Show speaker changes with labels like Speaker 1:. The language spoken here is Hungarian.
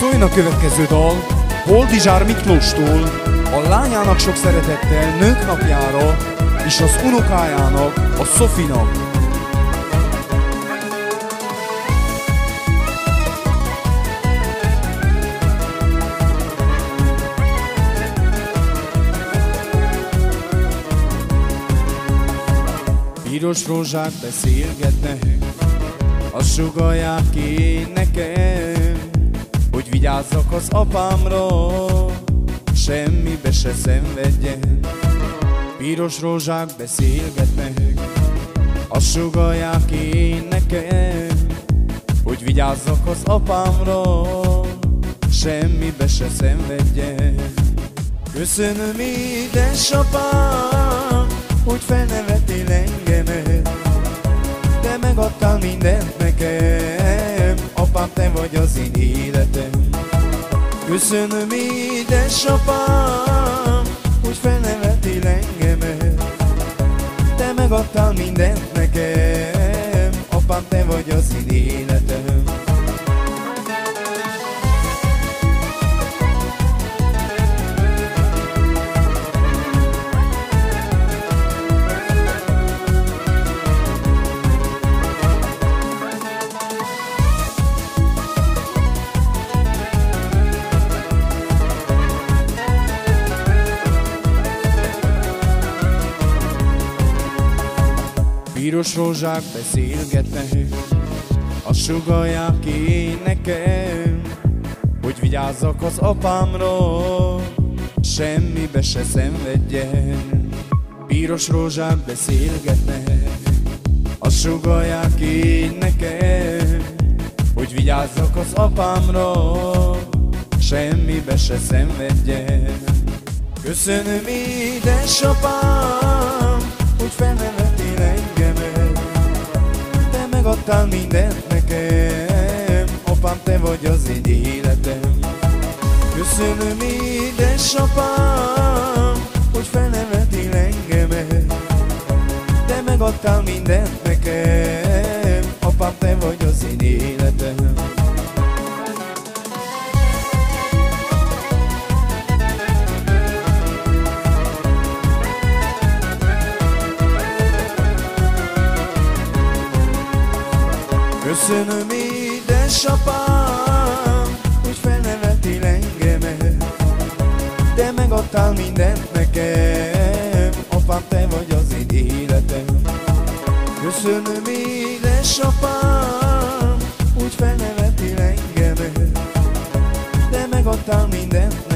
Speaker 1: Szóljon a következő dal Boldizsár Miklóstól a lányának sok szeretettel nők napjára és az unokájának, a Szofinak. Piros rózsák beszélgetnek, azt sugalják ki nekem, vigyázzak az apámra, semmibe se szenvedjen. Piros rózsák beszélgetnek, azt sugalják ki nekem, hogy vigyázzak az apámra, semmibe se szenvedjen. Köszönöm édesapám, hogy felnevetél engemet, te megadtál mindent nekem, apám, te vagy az én életem. Köszönöm édesapám, hogy felnevetél engemet, te megadtál mindent nekem, apám, te vagy az én életem. Piros rózsák beszélgetnek, azt sugalják ki nekem, hogy vigyázzak az apámra, semmibe se szenvedjen. Piros rózsák beszélgetnek, azt sugalják ki nekem, hogy vigyázzak az apámra, semmibe se szenvedjen. Köszönöm édesapám, te megadtál mindent nekem, apám, te vagy az én életem. Köszönöm édesapám, hogy felnevetél engemet, te megadtál mindent nekem, apám, te vagy az én életem. Köszönöm édesapám, hogy felneveltél engemet. Te megadtál mindent nekem, apám te vagy az én életem. Köszönöm édesapám, úgy felneveltél engemet. Te megadtál mindent